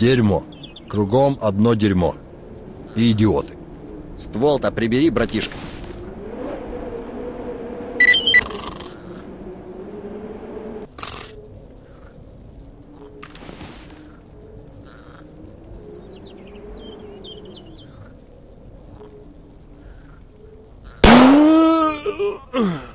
Дерьмо. Кругом одно дерьмо. И идиоты. Ствол-то прибери, братишка. Ugh.